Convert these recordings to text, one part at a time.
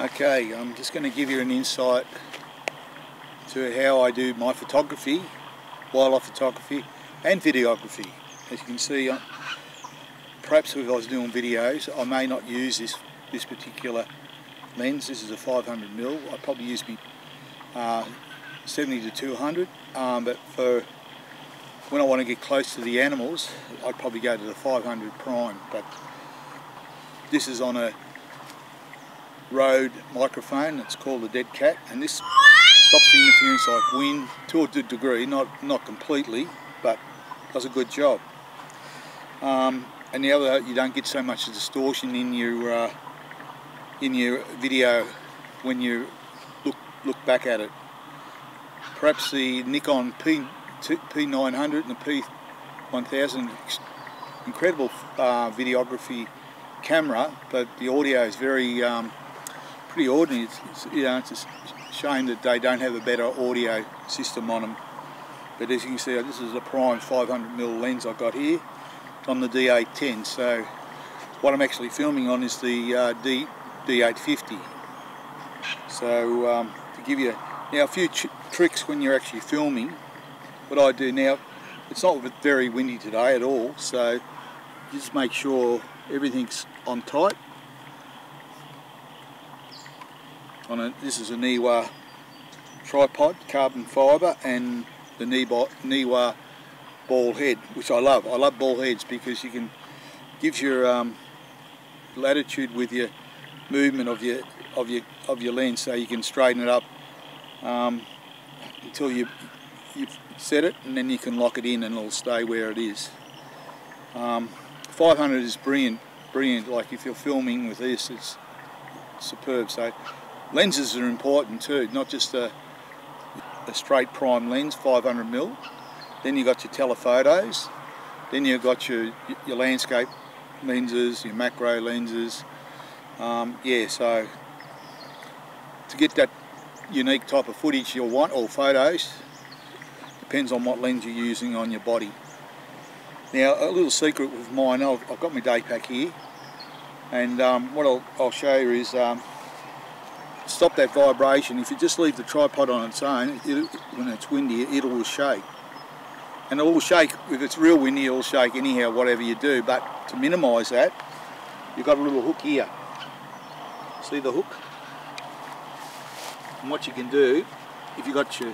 Okay, I'm just going to give you an insight to how I do my photography, wildlife photography and videography. As you can see, uh, perhaps if I was doing videos, I may not use this, this particular lens. This is a 500 mil. I probably use me uh, 70 to 200, um, but for when I want to get close to the animals, I'd probably go to the 500 prime. But this is on a Rode microphone. It's called the Dead Cat, and this stops the interference like wind to a degree, not not completely, but does a good job. Um, and the other, you don't get so much distortion in your uh, in your video when you look look back at it. Perhaps the Nikon P P900 and the P1000, incredible uh, videography camera, but the audio is very um, pretty ordinary. It's, you know, it's a shame that they don't have a better audio system on them. But as you can see, this is a prime 500mm lens I've got here on the D810. So what I'm actually filming on is the uh, D, D850. So um, to give you now a few tricks when you're actually filming, what I do now, it's not very windy today at all, so just make sure everything's on tight on a, this is a Niwa tripod, carbon fibre, and the Niwa ball head, which I love. I love ball heads because you can gives your um, latitude with your movement of your of your of your lens, so you can straighten it up um, until you you've set it, and then you can lock it in, and it'll stay where it is. Um, 500 is brilliant, brilliant. Like if you're filming with this, it's superb. So Lenses are important too, not just a, a straight prime lens, 500 mil. Then you've got your telephotos. Then you've got your, your landscape lenses, your macro lenses. Um, yeah, so to get that unique type of footage you'll want, or photos, depends on what lens you're using on your body. Now, a little secret with mine, I've, got my day pack here, and um, what I'll, I'll, show you is um, stop that vibration, if you just leave the tripod on its own, it, when it's windy, it will shake. And it will shake, if it's real windy, it'll shake anyhow, whatever you do. But to minimise that, you've got a little hook here. See the hook? And what you can do, if you've got your,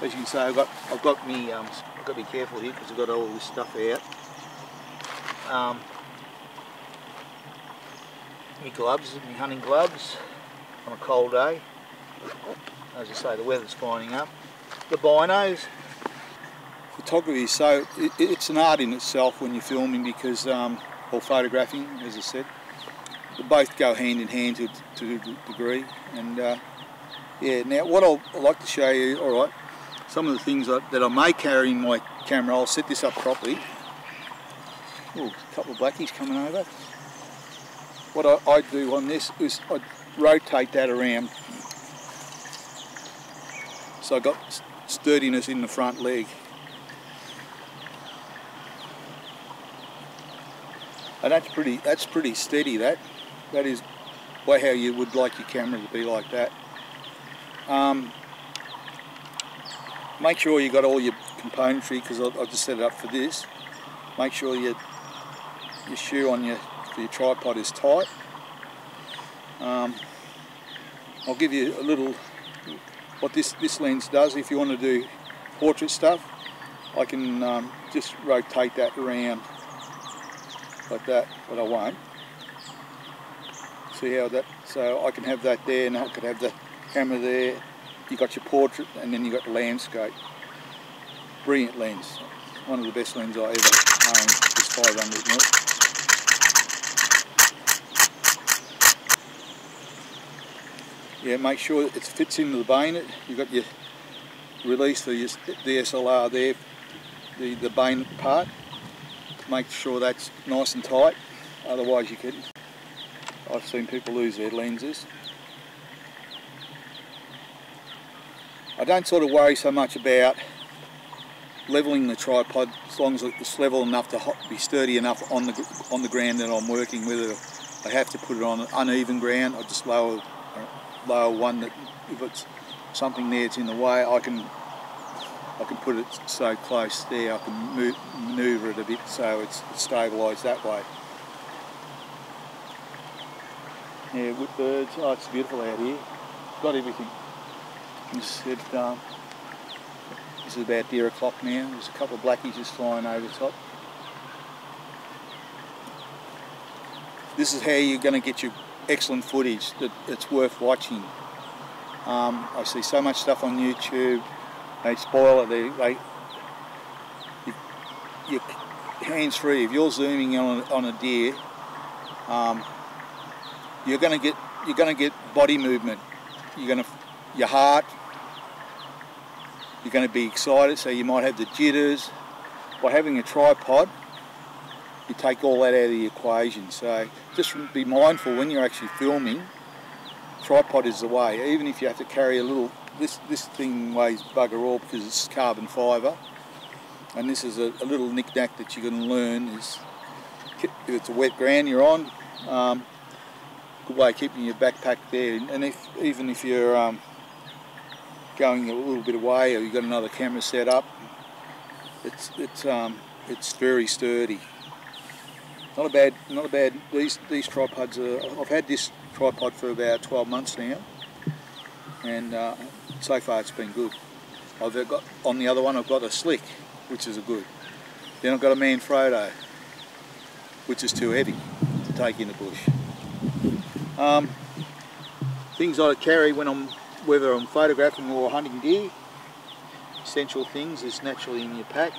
as you can say, I've got, I've got me, um, I've got to be careful here because I've got all this stuff out. Um, my gloves, my hunting gloves on a cold day. As I say, the weather's finding up. The binos. Photography, so it, it's an art in itself when you're filming because, um, or photographing, as I said. They both go hand in hand to, to a degree. And uh, yeah, now what I'll, I'd like to show you, all right, some of the things that, that I may carry in my camera. I'll set this up properly. Oh, a couple of blackies coming over. What I, I do on this is I rotate that around so I got sturdiness in the front leg. And that's pretty that's pretty steady that. That is way how you would like your camera to be like that. Um, make sure you got all your componentry because I, I just set it up for this. Make sure your your shoe on your, your tripod is tight. Um, I'll give you a little what this, this lens does if you want to do portrait stuff. I can um, just rotate that around like that, but I won't. See how that, so I can have that there and I could have the camera there. You got your portrait and then you got the landscape. Brilliant lens. One of the best lenses I ever owned, this 500 mil. Yeah, make sure it fits into the bayonet. You've got your release for your DSLR there, the, the bayonet part. Make sure that's nice and tight, otherwise you can. I've seen people lose their lenses. I don't sort of worry so much about leveling the tripod as long as it's level enough to be sturdy enough on the on the ground that I'm working with. I have to put it on uneven ground. I just lower lower one that if it's something there that's in the way, I can I can put it so close there, I can move, manoeuvre it a bit so it's stabilised that way. Yeah, wood birds, oh it's beautiful out here. Got everything. Um, this is about deer o'clock now. There's a couple of blackies just flying over the top. This is how you're going to get your excellent footage that it's worth watching. Um, I see so much stuff on YouTube. They spoil it. They, they you, you're hands free. If you're zooming on on a deer, um, you're going to get you're going to get body movement. You're going to your heart. You're going to be excited, so you might have the jitters. By having a tripod, you take all that out of the equation. So just be mindful when you're actually filming. Tripod is the way. Even if you have to carry a little, this this thing weighs bugger all because it's carbon fibre, and this is a, a little knick-knack that you can learn. Is if it's a wet ground you're on, um, good way of keeping your backpack there. And if even if you're um, going a little bit away or you've got another camera set up, it's it's um, it's very sturdy. Not a bad, not a bad. These these tripods are. I've had this tripod for about 12 months now, and uh, so far it's been good. I've got on the other one. I've got a Slik, which is a good. Then I've got a Manfrotto, which is too heavy to take in the bush. Um, things I carry when I'm whether I'm photographing or hunting deer. Essential things is naturally in your pack.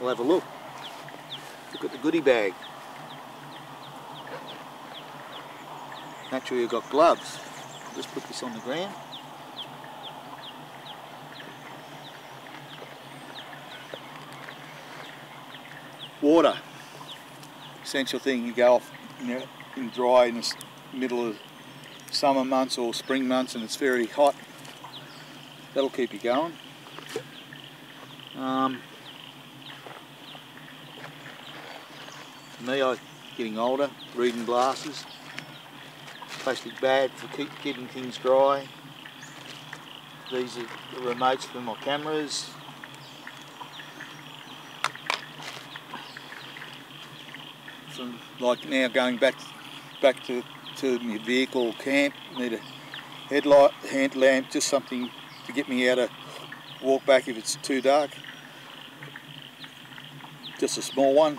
We'll have a look. Look at the goodie bag. Naturally you've got gloves. Just put this on the ground. Water. Essential thing, you go off in dry in the middle of summer months or spring months and it's very hot. That'll keep you going. Um, me, I'm getting older, reading glasses, plastic bag for keep, keeping things dry. These are the remotes for my cameras. Some, like now going back back to, to my vehicle camp, need a headlight, hand lamp, just something to get me out of walk back if it's too dark. Just a small one.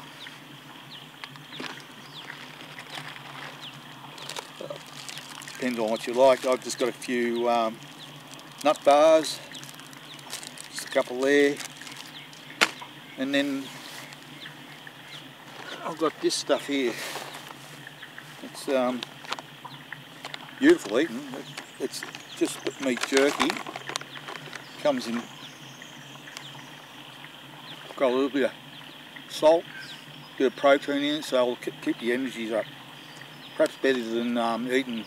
Depends on what you like. I've just got a few um, nut bars, just a couple there, and then I've got this stuff here. It's um, beautiful eating. It's just meat jerky. Comes in. Got a little bit of salt, bit of protein in it, so it'll keep the energies up. Perhaps better than um, eating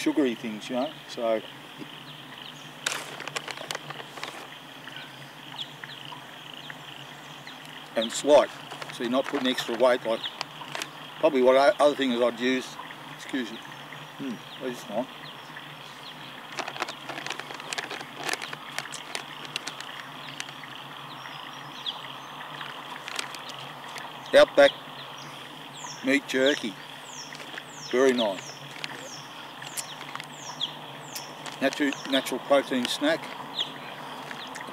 sugary things, you know. So and it's light, so you're not putting extra weight. Like probably what I, other things I'd use. Excuse me. Hmm, that is nice. Outback meat jerky, very nice. Natural, natural protein snack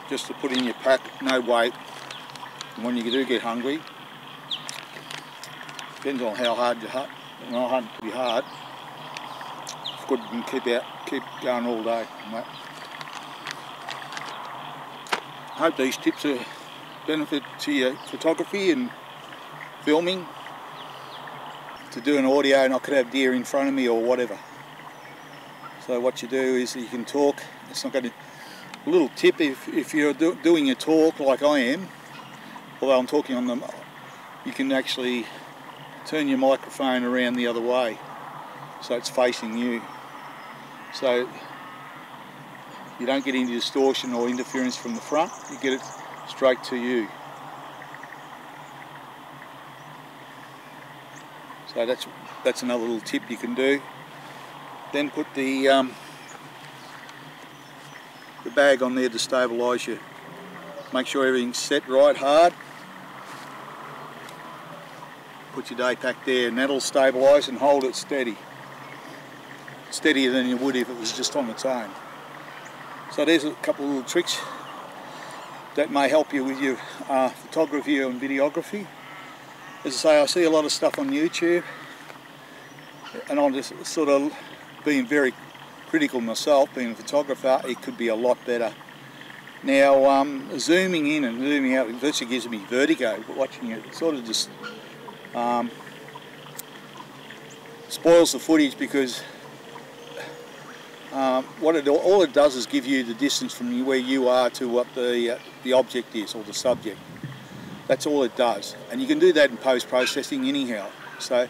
just to put in your pack, no weight. And when you do get hungry, depends on how hard you hunt. When I hunt pretty hard, it's good you can keep out, keep going all day. Mate. I hope these tips are benefit to your photography and filming. To do an audio and I could have deer in front of me or whatever. So what you do is you can talk. It's not going to. A little tip: if if you're do, doing a talk like I am, although I'm talking on them, you can actually turn your microphone around the other way, so it's facing you. So you don't get any distortion or interference from the front. You get it straight to you. So that's that's another little tip you can do. Then put the um, the bag on there to stabilise you. Make sure everything's set right hard. Put your day pack there and that'll stabilise and hold it steady. Steadier than you would if it was just on its own. So there's a couple of little tricks that may help you with your uh, photography and videography. As I say, I see a lot of stuff on YouTube and I'm just sort of being very critical myself, being a photographer, it could be a lot better. Now, um, zooming in and zooming out, it virtually gives me vertigo, but watching it, it sort of just um, spoils the footage because um, what it all it does is give you the distance from where you are to what the uh, the object is or the subject. That's all it does, and you can do that in post processing anyhow. So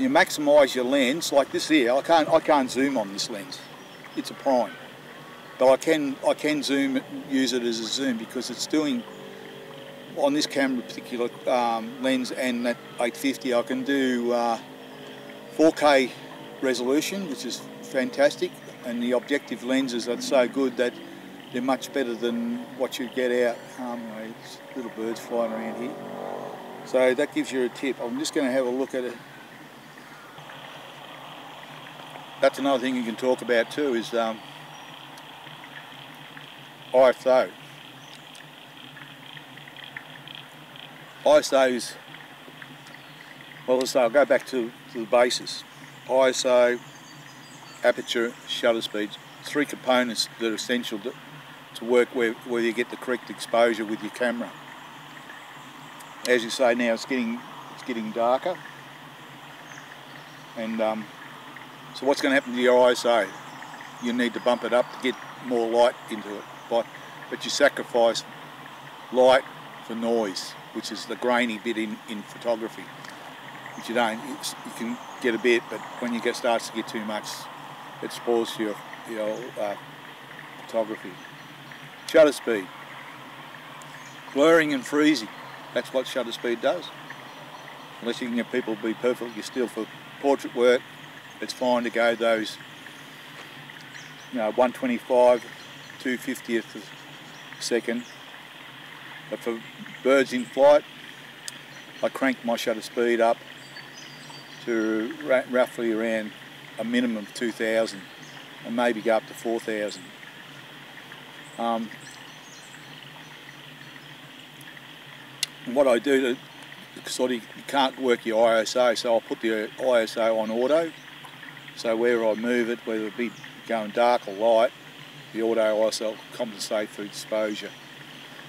you maximise your lens like this here. I can't I can't zoom on this lens. It's a prime, but I can I can zoom use it as a zoom because it's doing on this camera particular um, lens and that 850 I can do uh, 4K resolution which is fantastic and the objective lenses are so good that they're much better than what you get out. Um, little birds flying around here. So that gives you a tip. I'm just going to have a look at it. That's another thing you can talk about too is um, ISO. ISO's, well let's say I'll go back to, to the basis. ISO, aperture, shutter speed, three components that are essential to, to work where, where you get the correct exposure with your camera. As you say now, it's getting it's getting darker, and um, so what's going to happen to your ISO? You need to bump it up to get more light into it, but but you sacrifice light for noise, which is the grainy bit in, in photography. Which you don't, you can get a bit, but when you get starts to get too much, it spoils your your uh, photography. Shutter speed, blurring and freezing. That's what shutter speed does. Unless you can get people to be perfectly still for portrait work, it's fine to go those you know 125 250th of second. But for birds in flight, I crank my shutter speed up to roughly around a minimum of 2,000 and maybe go up to 4,000. Um, what I do to sort of you can't work your ISO, so I'll put the ISO on auto. So where I move it, whether it be going dark or light, the auto ISO will compensate for exposure.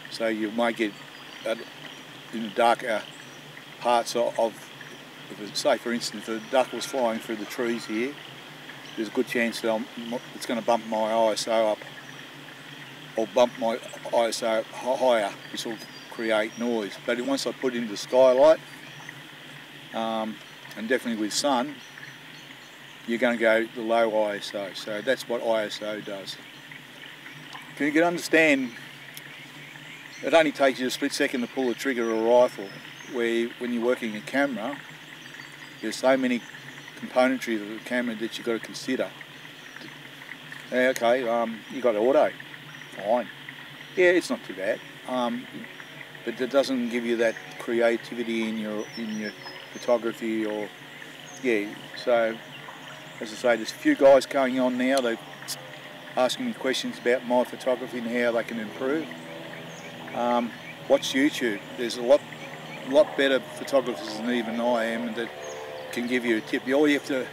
So you might get in the darker parts of, of say for instance, if a duck was flying through the trees here, there's a good chance that I'm, it's going to bump my ISO up or bump my ISO higher, which will create noise. But once I put it into skylight, um, and definitely with sun, you're going to go the low ISO. So that's what ISO does. Can you can understand, it only takes you a split second to pull the trigger of a rifle, where when you're working a camera, there's so many componentry of the camera that you've got to consider. Okay, um, you got auto, fine. Yeah, it's not too bad. Um, but it doesn't give you that creativity in your in your photography or yeah so as I say there's a few guys going on now. They're asking me questions about my photography and how they can improve. Um, watch YouTube. There's a lot lot better photographers than even I am and that can give you a tip. All you have to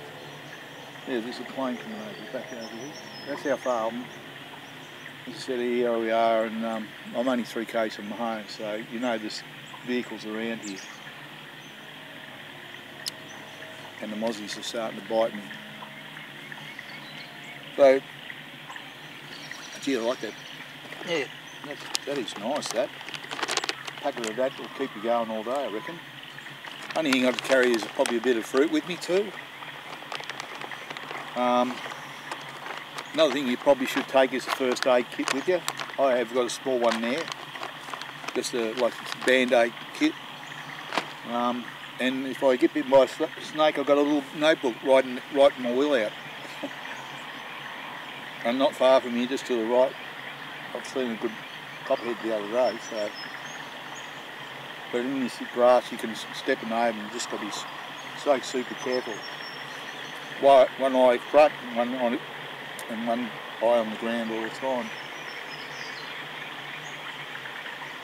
yeah there's a plane coming over back over here. That's how far I'm, as I said, here we are, and um, I'm only three k's from home, so you know there's vehicles around here. And the mozzies are starting to bite me. So, gee, I like that. Yeah, that, that is nice, that. A packet of that will keep you going all day, I reckon. Only thing I'd carry is probably a bit of fruit with me too. Um, Another thing you probably should take is a first aid kit with you. I have got a small one there, just a like band-aid kit. Um, and if I get bit by a snake, I've got a little notebook writing, writing my will out. And not far from here, just to the right, I've seen a good copperhead the other day. So, but in this grass, you can step in over and just got to be so super careful. One eye front, one on it, and one eye on the ground all the time.